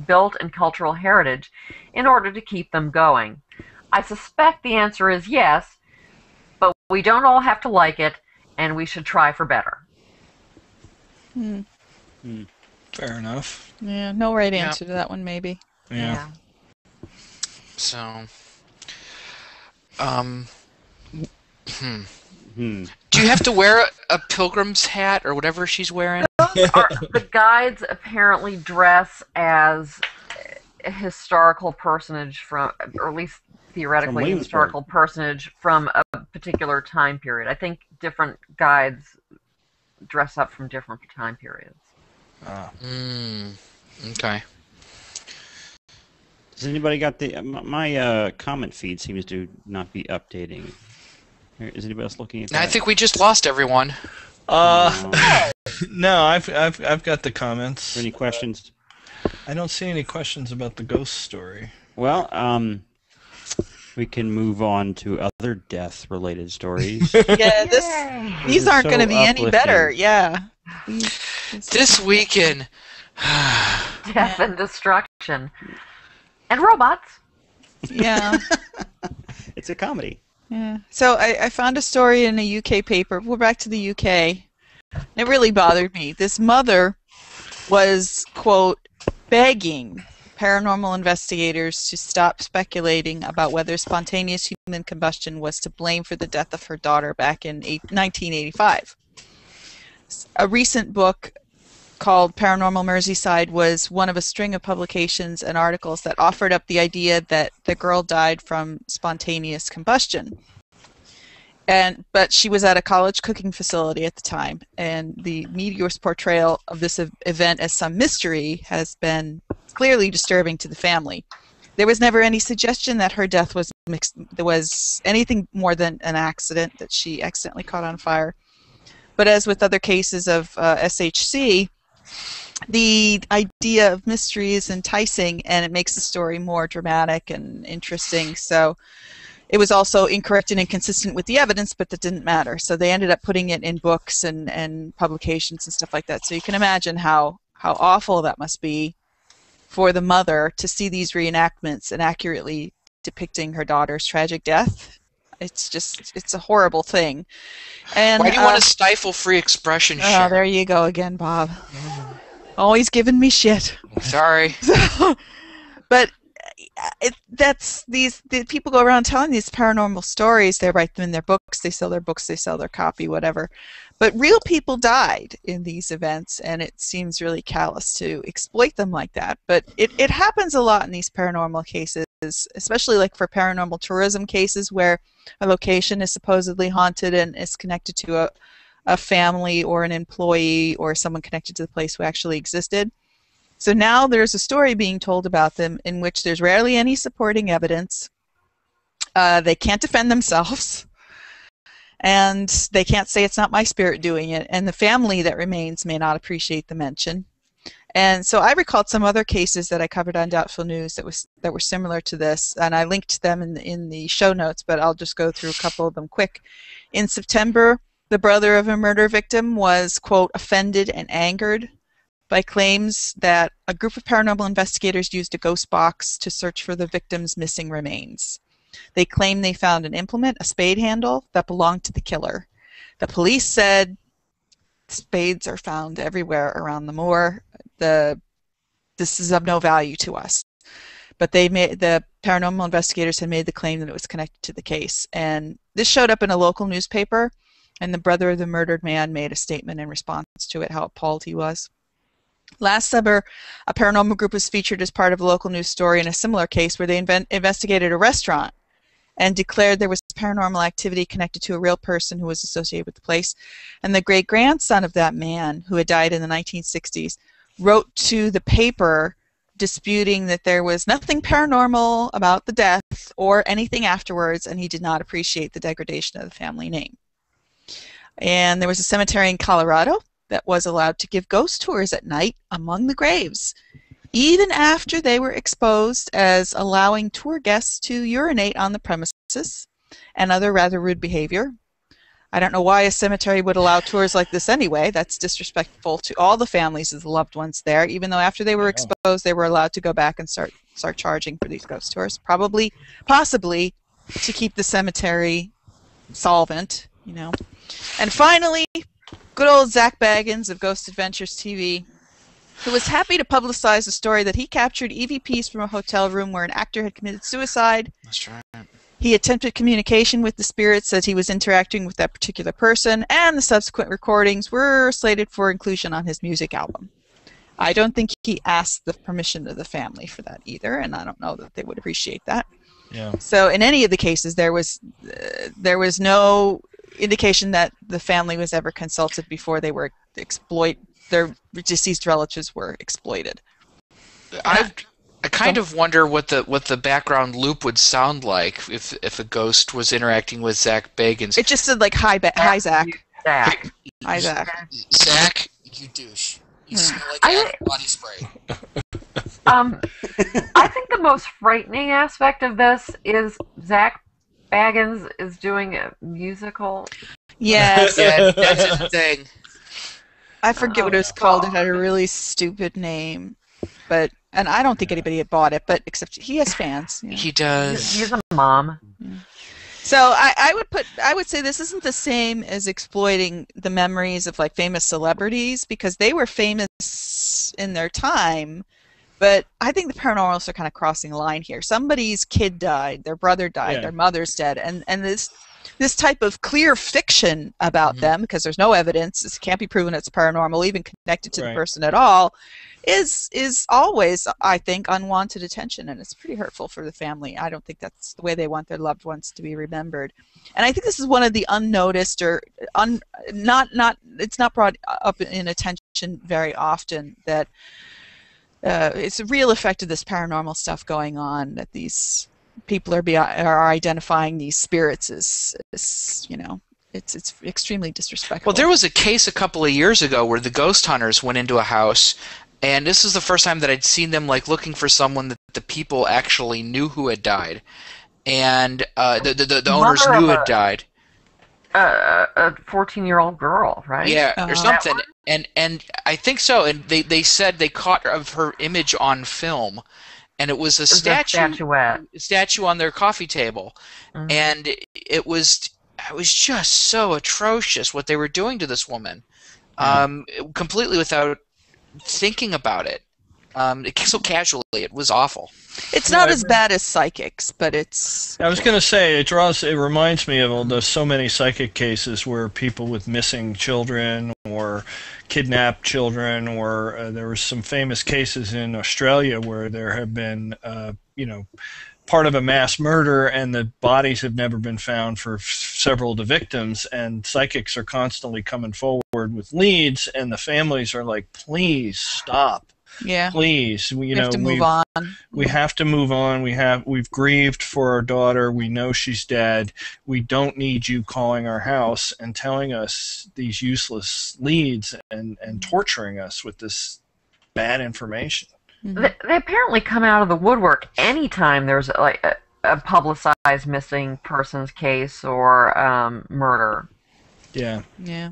built and cultural heritage in order to keep them going? I suspect the answer is yes, but we don't all have to like it, and we should try for better. Hmm. Fair enough. Yeah, no right Yeah. answer to that one, maybe. Yeah. So, um, hmm. Hmm. do you have to wear a, a pilgrim's hat or whatever she's wearing? Are, the guides apparently dress as a historical personage from, or at least theoretically, historical personage from a particular time period. I think different guides dress up from different time periods. Ah. Hmm. Okay. Has anybody got the uh, my- my uh, comment feed seems to not be updating. Is anybody else looking at that? I think we just lost everyone. Uh, No. no, I've, I've, I've got the comments. Any questions? I don't see any questions about the ghost story. Well, um, we can move on to other death-related stories. Yeah, this Yay! these aren't so going to be any better. Yeah. These- this- This weekend. Death and destruction. And robots. yeah. it's a comedy. Yeah. So I, I found a story in a UK paper. We're back to the UK. It really bothered me. This mother was, quote, begging paranormal investigators to stop speculating about whether spontaneous human combustion was to blame for the death of her daughter back in eight, 1985. A recent book called Paranormal Merseyside was one of a string of publications and articles that offered up the idea that the girl died from spontaneous combustion. And but she was at a college cooking facility at the time, and the media's portrayal of this event as some mystery has been clearly disturbing to the family. There was never any suggestion that her death was mixed, there was anything more than an accident that she accidentally caught on fire. But as with other cases of uh, SHC, the idea of mystery is enticing and it makes the story more dramatic and interesting. So it was also incorrect and inconsistent with the evidence, but that didn't matter. So they ended up putting it in books and, and publications and stuff like that. So you can imagine how, how awful that must be for the mother to see these reenactments and accurately depicting her daughter's tragic death. It's just, it's a horrible thing. And Why do you uh, want to stifle free expression? Oh, Sharon? there you go again, Bob. Always giving me shit. Sorry. So, but uh, it, that's these the people go around telling these paranormal stories. They write them in their books. They sell their books. They sell their copy, whatever. But real people died in these events, and it seems really callous to exploit them like that. But it, it happens a lot in these paranormal cases, especially like for paranormal tourism cases where a location is supposedly haunted and is connected to a, a family or an employee or someone connected to the place who actually existed. So now there's a story being told about them in which there's rarely any supporting evidence. Uh, they can't defend themselves. And they can't say it's not my spirit doing it. And the family that remains may not appreciate the mention. And so I recalled some other cases that I covered on Doubtful News that was that were similar to this, and I linked them in the, in the show notes. But I'll just go through a couple of them quick. In September, the brother of a murder victim was quote offended and angered by claims that a group of paranormal investigators used a ghost box to search for the victim's missing remains. They claim they found an implement, a spade handle, that belonged to the killer. The police said spades are found everywhere around the moor. The this is of no value to us. but they made the paranormal investigators had made the claim that it was connected to the case, and this showed up in a local newspaper. And the brother of the murdered man made a statement in response to it, how appalled he was. Last summer, a paranormal group was featured as part of a local news story in a similar case where they invent, investigated a restaurant and declared there was paranormal activity connected to a real person who was associated with the place. And the great grandson of that man, who had died in the 1960s, wrote to the paper disputing that there was nothing paranormal about the death or anything afterwards, and he did not appreciate the degradation of the family name. And there was a cemetery in Colorado that was allowed to give ghost tours at night among the graves, even after they were exposed as allowing tour guests to urinate on the premises and other rather rude behavior. I don't know why a cemetery would allow tours like this anyway. That's disrespectful to all the families of the loved ones there, even though after they were exposed, they were allowed to go back and start start charging for these ghost tours. Probably, possibly, to keep the cemetery solvent, you know. And finally, good old Zak Bagans of Ghost Adventures TV, who was happy to publicize the story that he captured EVPs from a hotel room where an actor had committed suicide. That's right. He attempted communication with the spirits as he was interacting with that particular person, and the subsequent recordings were slated for inclusion on his music album. I don't think he asked the permission of the family for that either, and I don't know that they would appreciate that. Yeah. So in any of the cases, there was uh, there was no indication that the family was ever consulted before they were exploit their deceased relatives were exploited. I I kind of wonder what the what the background loop would sound like if if a ghost was interacting with Zak Bagans. It just said like hi, ba- hi Zach, Zach. hi Zach. Zach, you douche. You Hmm. smell like I- body spray. Um, I think the most frightening aspect of this is Zak Bagans is doing a musical. Yes, Yeah, that's his thing. I forget what it was called. It had a really stupid name, but and I don't think anybody had bought it, but except he has fans. you know. He does. He's a mom. So I, I would put I would say this isn't the same as exploiting the memories of like famous celebrities because they were famous in their time, but I think the paranormals are kind of crossing a line here. Somebody's kid died, their brother died, Yeah. their mother's dead, and and this this type of clear fiction about Mhm. them because there's no evidence, it can't be proven it's paranormal, even connected to Right. the person at all, is is always I think unwanted attention and it's pretty hurtful for the family. I don't think that's the way they want their loved ones to be remembered. And I think this is one of the unnoticed or un not not it's not brought up in attention very often that uh, it's a real effect of this paranormal stuff going on that these people are be are identifying these spirits as, as you know it's it's extremely disrespectful. Well, there was a case a couple of years ago where the ghost hunters went into a house, and this is the first time that I'd seen them like looking for someone that the people actually knew who had died, and uh, the, the the the owners knew of had died. A a 14 year old girl, right? Yeah, Uh-huh. or something. And and I think so. And they, they said they caught of her image on film, and it was a It was a statue statuette. statue on their coffee table, Mhm. and it was it was just so atrocious what they were doing to this woman, um, completely without thinking about it. Um, it, so casually, it was awful. it's not as bad as psychics, but it's I was going to say it draws. It reminds me of all those so many psychic cases where people with missing children or kidnapped children, or uh, there were some famous cases in Australia where there have been, uh, you know, part of a mass murder and the bodies have never been found for f- several of the victims, and psychics are constantly coming forward with leads, and the families are like, please stop. Yeah. Please, we- you You know, have to move we've- on. we have to move on. We have we've grieved for our daughter. We know she's dead. We don't need you calling our house and telling us these useless leads and and torturing us with this bad information. They, they apparently come out of the woodwork anytime there's like a, a publicized missing persons case or um, murder. Yeah. Yeah.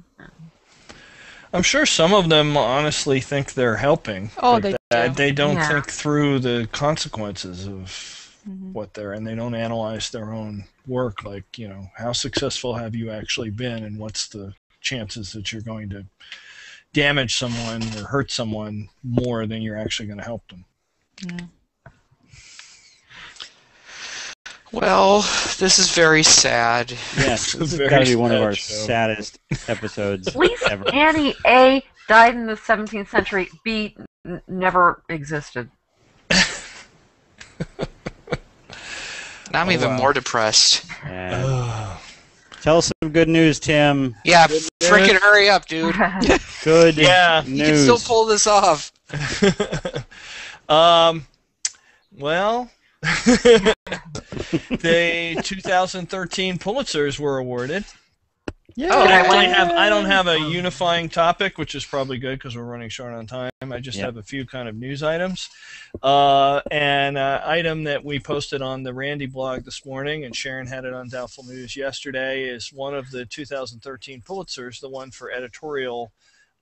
I'm sure some of them honestly think they're helping. Oh, but they that- do. they don't Yeah. think through the consequences of Mhm. what they're and they don't analyze their own work like you know how successful have you actually been and what's the chances that you're going to damage someone or hurt someone more than you're actually going to help them Well, this is very sad. Yes, this has very got to be one of our show. saddest episodes At least ever. Annie A died in the 17th century. B n- never existed. Now I'm Oh, even wow. more depressed. Yeah. Tell us some good news, Tim. Yeah, Good freaking news. hurry up, dude. Good Yeah. You can still pull this off. um, well, the 2013 Pulitzers were awarded. Yeah. Oh, I have I don't have a unifying topic, which is probably good because we're running short on time. I just Yep. have a few kind of news items. Uh, and uh, item that we posted on the Randi blog this morning, and Sharon had it on Doubtful News yesterday, is one of the 2013 Pulitzers, the one for editorial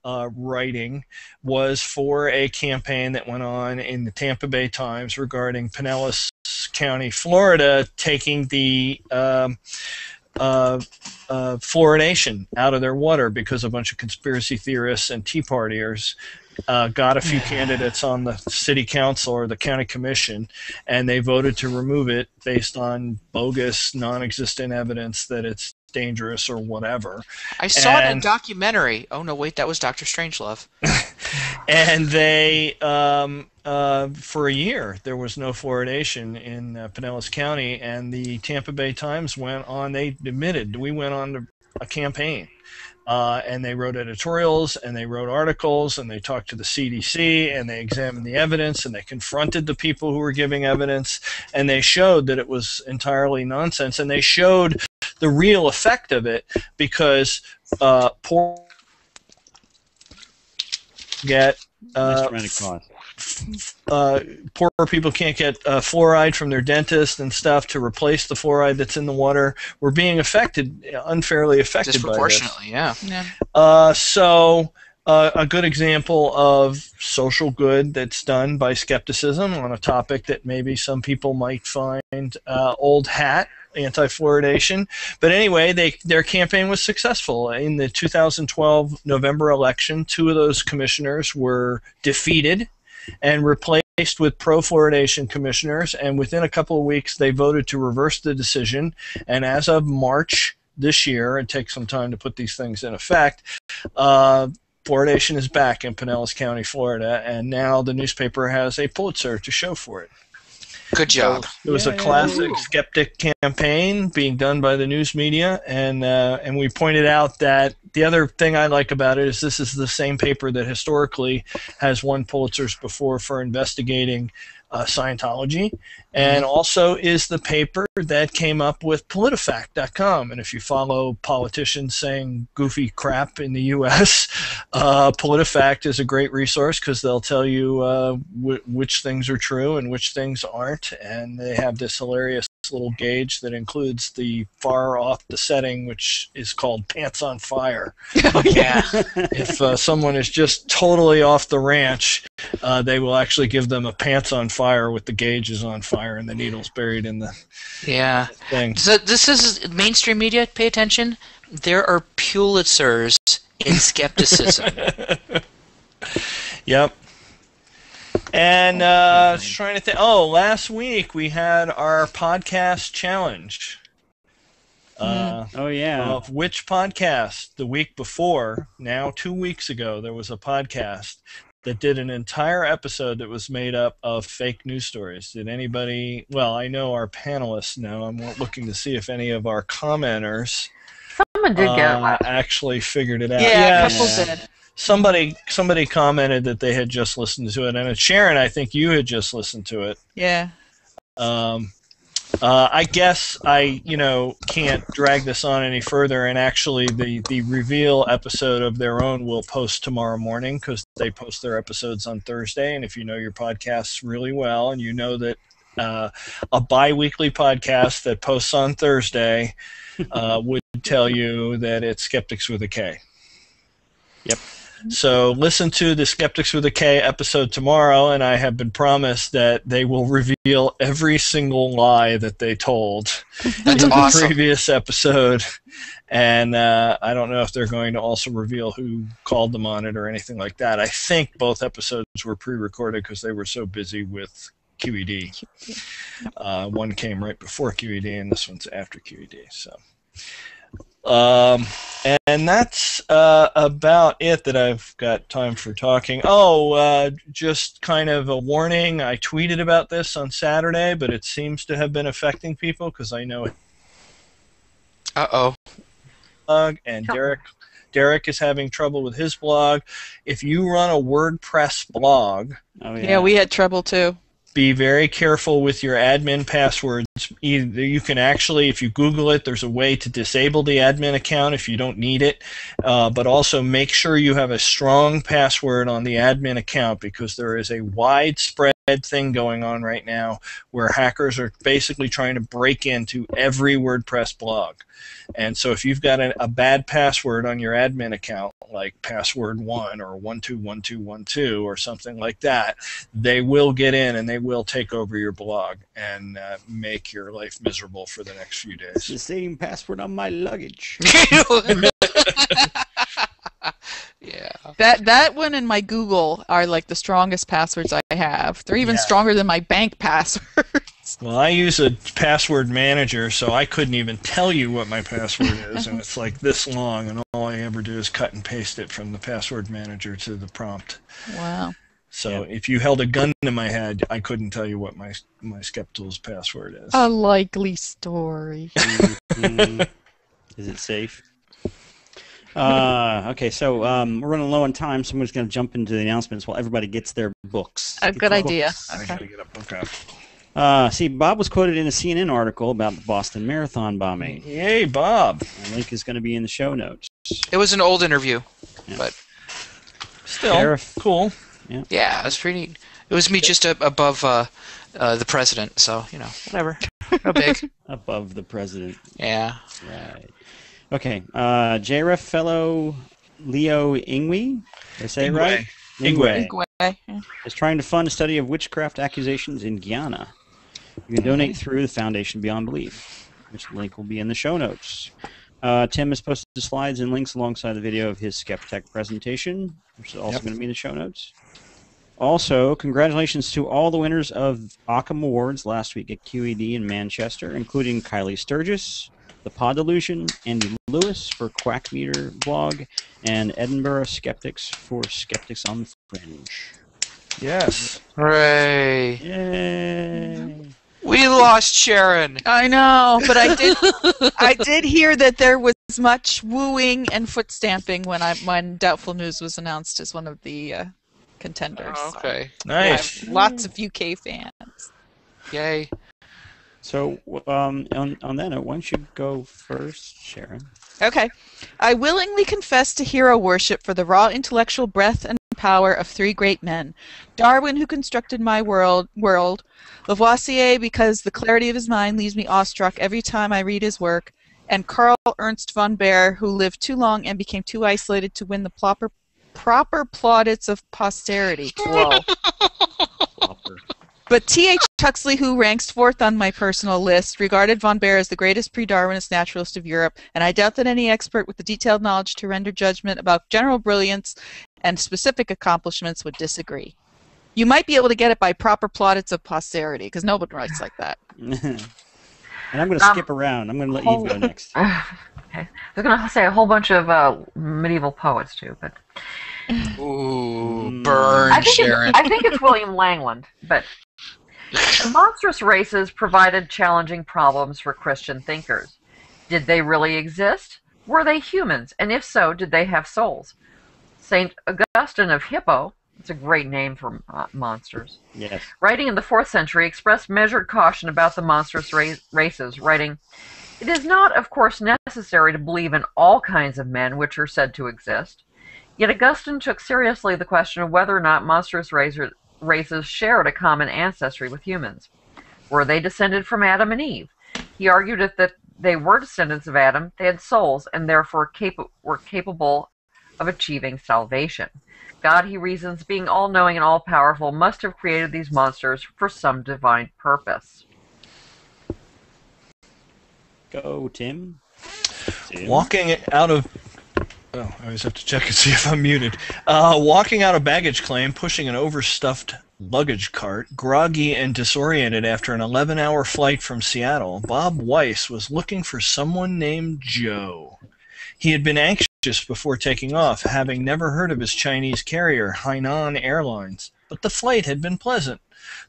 uh, writing, was for a campaign that went on in the Tampa Bay Times regarding Pinellas County, Florida, taking the um, uh, uh, fluoridation out of their water because a bunch of conspiracy theorists and Tea Partiers uh, got a few candidates on the city council or the county commission, and they voted to remove it based on bogus, non-existent evidence that it's dangerous or whatever. I saw it in a documentary. Oh no, wait, that was Doctor Strangelove. and they um, uh, for a year there was no fluoridation in uh, Pinellas County, and the Tampa Bay Times went on. They admitted we went on to a campaign. Uh, and they wrote editorials and they wrote articles and they talked to the CDC and they examined the evidence and they confronted the people who were giving evidence and they showed that it was entirely nonsense and they showed the real effect of it because uh, poor get uh. Uh, poor people can't get uh, fluoride from their dentist and stuff to replace the fluoride that's in the water. We're being affected, unfairly affected by this. Disproportionately, yeah. Yeah. Uh, so, uh, a good example of social good that's done by skepticism on a topic that maybe some people might find uh, old hat anti-fluoridation. But anyway, they their campaign was successful in the 2012 November election. Two of those commissioners were defeated and replaced with pro-fluoridation commissioners. And within a couple of weeks, they voted to reverse the decision. And as of March this year, it takes some time to put these things in effect. Uh, fluoridation is back in Pinellas County, Florida, and now the newspaper has a Pulitzer to show for it. Good job. It was a Yay. classic skeptic campaign being done by the news media, and uh, and we pointed out that the other thing I like about it is this is the same paper that historically has won Pulitzers before for investigating uh, Scientology, and also is the paper that came up with PolitiFact.com. And if you follow politicians saying goofy crap in the U.S., uh, PolitiFact is a great resource because they'll tell you uh, w- which things are true and which things aren't. And they have this hilarious little gauge that includes the far off the setting, which is called pants on fire. yeah. if uh, someone is just totally off the ranch, uh, they will actually give them a pants on fire with the gauges on fire and the needles buried in the Yeah. thing. So this is mainstream media. Pay attention. There are Pulitzers in skepticism. Yep. And uh, I was trying to think. Oh, last week we had our podcast challenge. Uh, Oh yeah. of which podcast the week before, now two weeks ago, there was a podcast that did an entire episode that was made up of fake news stories. Did anybody? Well, I know our panelists know. I'm looking to see if any of our commenters Someone did get it uh, actually figured it out. Yeah, a Yes. couple did. Somebody somebody commented that they had just listened to it, and Sharon, I think you had just listened to it. Yeah. Um, uh, I guess I, you know, can't drag this on any further. And actually, the the reveal episode of their own will post tomorrow morning because they post their episodes on Thursday. And if you know your podcasts really well, and you know that uh, a bi-weekly podcast that posts on Thursday uh, would tell you that it's Skeptics with a K. Yep. So listen to the Skeptics with a K episode tomorrow, and I have been promised that they will reveal every single lie that they told That's in awesome. the previous episode. And uh, I don't know if they're going to also reveal who called them on it or anything like that. I think both episodes were pre-recorded because they were so busy with QED. Uh, one came right before QED, and this one's after QED. So, um, and that's uh, about it that I've got time for talking. Oh, uh, just kind of a warning. I tweeted about this on Saturday, but it seems to have been affecting people because I know Uh oh. blog, and Derek Derek is having trouble with his blog. If you run a WordPress blog, Oh Yeah. we had trouble too. Be very careful with your admin passwords. Either you can actually, if you Google it, there's a way to disable the admin account if you don't need it. Uh, but also make sure you have a strong password on the admin account because there is a widespread thing going on right now where hackers are basically trying to break into every WordPress blog. And so if you've got a, a bad password on your admin account, like password one or one two one two one two or something like that, they will get in and they will take over your blog and uh, make your life miserable for the next few It's days. the same password on my luggage. yeah. That that one and my Google are like the strongest passwords I have. They're even Yeah. stronger than my bank passwords. Well, I use a password manager, so I couldn't even tell you what my password is, and it's like this long, and all I ever do is cut and paste it from the password manager to the prompt. wow. So if you held a gun to my head, I couldn't tell you what my my Skeptools password is. A likely story. Is it safe? Uh, okay, so um, we're running low on time, Someone's going to jump into the announcements while everybody gets their books. A Get good idea. books. I Okay. gotta get a book out. Uh, see, Bob was quoted in a CNN article about the Boston Marathon bombing. Yay, Bob! The link is going to be in the show notes. It was an old interview. But still Sheriff. cool. Yeah, it was pretty neat. It was me just a- above uh, uh, the president, so you know, whatever. No big. Above the president. Yeah. Right. Okay. Uh, JREF fellow Leo Ingwe, did I say it right? Ingwe. Ingwe Way. Is trying to fund a study of witchcraft accusations in Guyana. You can donate through the Foundation Beyond Belief, which link will be in the show notes. Uh, Tim has posted the slides and links alongside the video of his Skeptech presentation, which is also Yep. going to be in the show notes. Also, congratulations to all the winners of Ockham Awards last week at QED in Manchester, including Kylie Sturgess, The Pod Delusion, Andy Lewis for Quackometer blog, and Edinburgh Skeptics for Skeptics on the Fringe. Yes. Hooray! Yay! We lost Sharon. I know, but I did I did hear that there was much wooing and foot stamping when I when Doubtful News was announced as one of the uh, contenders. Oh, okay. So Nice. have lots of UK fans. Yay. So, um, on, on that note, why don't you go first, Sharon? Okay. I willingly confess to hero worship for the raw intellectual breadth and power of three great men. Darwin, who constructed my world, world. Lavoisier, because the clarity of his mind leaves me awestruck every time I read his work. And Karl Ernst von Baer, who lived too long and became too isolated to win the proper, proper plaudits of posterity. Whoa. But T.H. Huxley, who ranks fourth on my personal list, regarded von Baer as the greatest pre Darwinist naturalist of Europe, and I doubt that any expert with the detailed knowledge to render judgment about general brilliance and specific accomplishments would disagree. You might be able to get it by proper plaudits of posterity, because nobody writes like that. and I'm going to Um, skip around. I'm going to let you go next. okay. I was going to say a whole bunch of uh, medieval poets too, but Ooh, Mm. burn I think Sharon. it's, I think it's William Langland. But the monstrous races provided challenging problems for Christian thinkers. Did they really exist? Were they humans? And if so, did they have souls? Saint Augustine of Hippo, it's a great name for uh, monsters, Yes. writing in the fourth century, expressed measured caution about the monstrous ra- races, writing, It is not, of course, necessary to believe in all kinds of men which are said to exist. Yet Augustine took seriously the question of whether or not monstrous races shared a common ancestry with humans. Were they descended from Adam and Eve? He argued that, that they were descendants of Adam, they had souls, and therefore capa- were capable of achieving salvation. God, he reasons, being all knowing and all powerful, must have created these monsters for some divine purpose. Go, Tim. Tim. Walking out of. Oh, I always have to check and see if I'm muted. Uh, walking out of baggage claim, pushing an overstuffed luggage cart, groggy and disoriented after an 11 hour flight from Seattle, Bob Weiss was looking for someone named Joe. He had been anxious before taking off, having never heard of his Chinese carrier, Hainan Airlines, but the flight had been pleasant.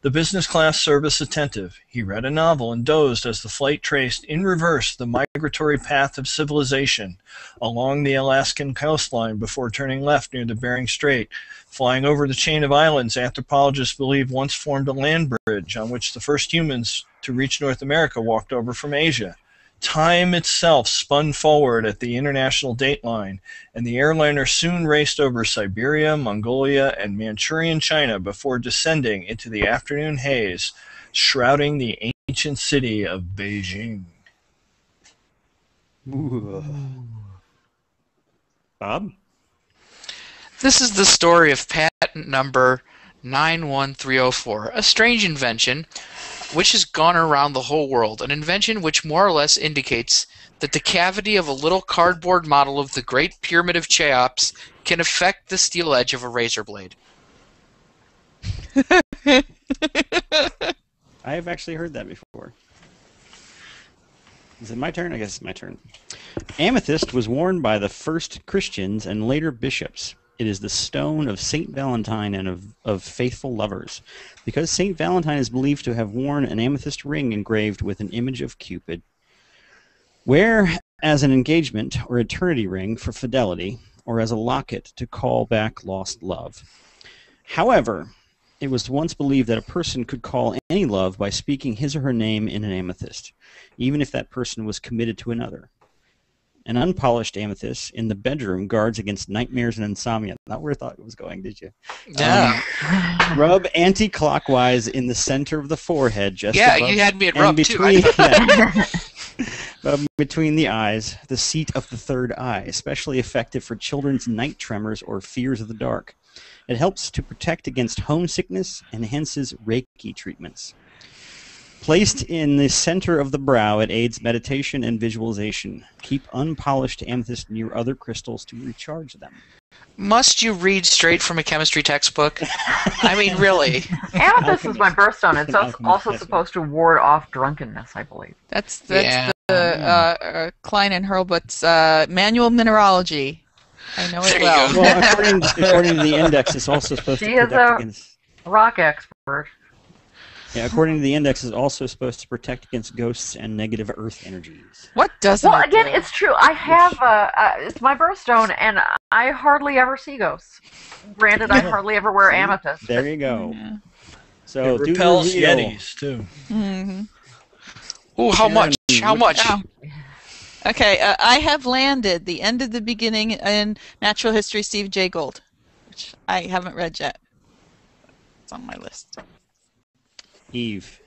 The business class service attentive. He read a novel and dozed as the flight traced in reverse the migratory path of civilization along the Alaskan coastline before turning left near the Bering Strait. Flying over the chain of islands anthropologists believe once formed a land bridge on which the first humans to reach North America walked over from Asia. Time itself spun forward at the international dateline, and the airliner soon raced over Siberia, Mongolia, and Manchurian China before descending into the afternoon haze, shrouding the ancient city of Beijing. Bob? This is the story of patent number 91304, a strange invention which has gone around the whole world, an invention which more or less indicates that the cavity of a little cardboard model of the Great Pyramid of Cheops can affect the steel edge of a razor blade. I have actually heard that before. Is it my turn? I guess it's my turn. Amethyst was worn by the first Christians and later bishops. It is the stone of Saint Valentine and of, of faithful lovers. Because Saint Valentine is believed to have worn an amethyst ring engraved with an image of Cupid. Wear as an engagement or eternity ring for fidelity, or as a locket to call back lost love. However, it was once believed that a person could call any love by speaking his or her name in an amethyst, even if that person was committed to another. An unpolished amethyst in the bedroom guards against nightmares and insomnia. Not where I thought it was going, did you? Yeah. Um, rub anti-clockwise in the center of the forehead, just yeah, above you had me at and rub too. I between, thought- yeah. Rub between the eyes, the seat of the third eye, especially effective for children's night tremors or fears of the dark. It helps to protect against homesickness and enhances Reiki treatments. Placed in the center of the brow, it aids meditation and visualization. Keep unpolished amethyst near other crystals to recharge them. Must you read straight from a chemistry textbook? I mean, really. Amethyst is my birthstone. It's also, also supposed to ward off drunkenness, I believe. That's that's Yeah. the uh, uh, Klein and Hurlbut's uh, manual mineralogy. I know There it you well. Well, according, according to the index, it's also supposed She to is protect a- against. Rock expert. Yeah, according to the index, it's also supposed to protect against ghosts and negative earth energies. What doesn't Well, it again, do? it's true. I have uh, uh, it's my birthstone, and I hardly ever see ghosts. Granted, I hardly ever wear amethyst. There you go. Yeah. So it do repels reveal. Yetis, too. hmm Ooh, how much? How much? Oh. Okay, uh, I have landed the end of the beginning in Natural History Steve J. Gould, which I haven't read yet. It's on my list. Eve.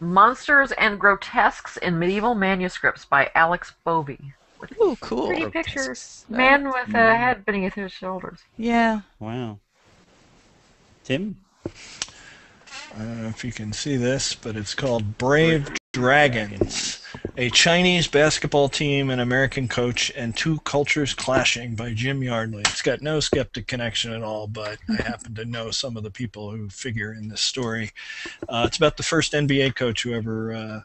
Monsters and Grotesques in Medieval Manuscripts by Alex Bovey. Ooh, cool. Pretty pictures. Man with a mm. head beneath his shoulders. Yeah. Wow. Tim. I don't know if you can see this, but it's called Brave Dragons. A Chinese basketball team, an American coach, and two cultures clashing by Jim Yardley. It's got no skeptic connection at all, but I happen to know some of the people who figure in this story. Uh, it's about the first NBA coach who ever uh,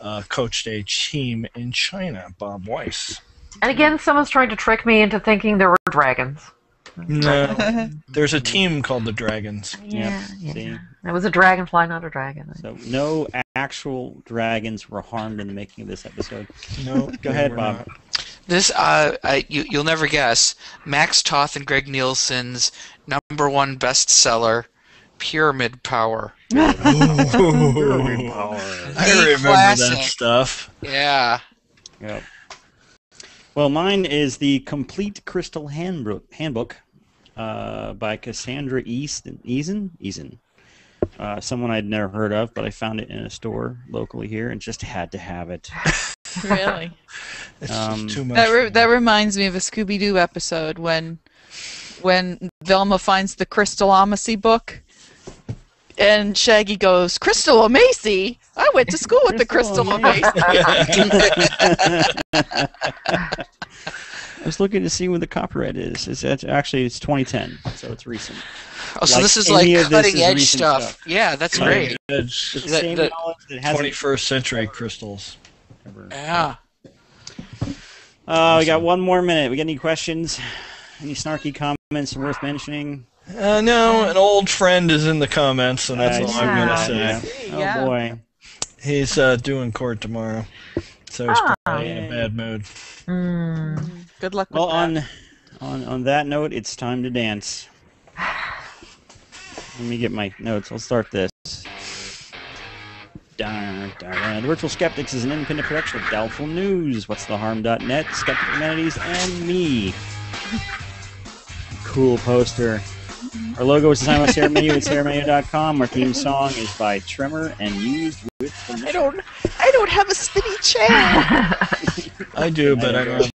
uh, coached a team in China, Bob Weiss. And again, someone's trying to trick me into thinking there were dragons. No, there's a team called the Dragons. Yeah, Yep. See. It was a dragonfly, not a dragon. So no actual dragons were harmed in the making of this episode. No, Go ahead, Bob. not. This, uh, I, you, you'll never guess. Max Toth and Greg Nielsen's number one bestseller, Pyramid Power. Ooh. I remember that stuff. Yeah. Yep. Well, mine is the Complete Crystal Handbook, handbook uh, by Cassandra Easton, Eason? Eason. Uh, someone I'd never heard of, but I found it in a store locally here and just had to have it. Really? It's Um, just too much. that re- that reminds me of a Scooby Doo episode when when Velma finds the Crystal Amacy book. And Shaggy goes, Crystal Amacy? I went to school with the Crystal Crystal Amacy." Amacy. was looking to see when the copyright is. It's act- actually it's 2010, so it's recent. Oh, so Like this is like any of this cutting is edge stuff. stuff. Yeah, that's Cutting great. It's It's the That- same that- knowledge that hasn't 21st century crystals. ever- Yeah. Uh, we got one more minute. We got any questions? Any snarky comments worth mentioning? Uh, no, an old friend is in the comments, and that's I all see. I'm gonna say. Yeah. Oh boy. He's uh, doing court tomorrow, so he's Ah. probably in a bad mood. Hmm. Good luck with Well, that. on on on that note, it's time to dance. Let me get my notes. I'll start this. Dun, dun. The Virtual Skeptics is an independent production of Doubtful News, What's the Harm.net, Skeptic Humanities, and me. Cool poster. Our logo is designed by Sarah Mayu at sarahmayu.com. Our theme song is by Tremor and used I don't. I don't have a spinny chair. I do, but I I'm agree. not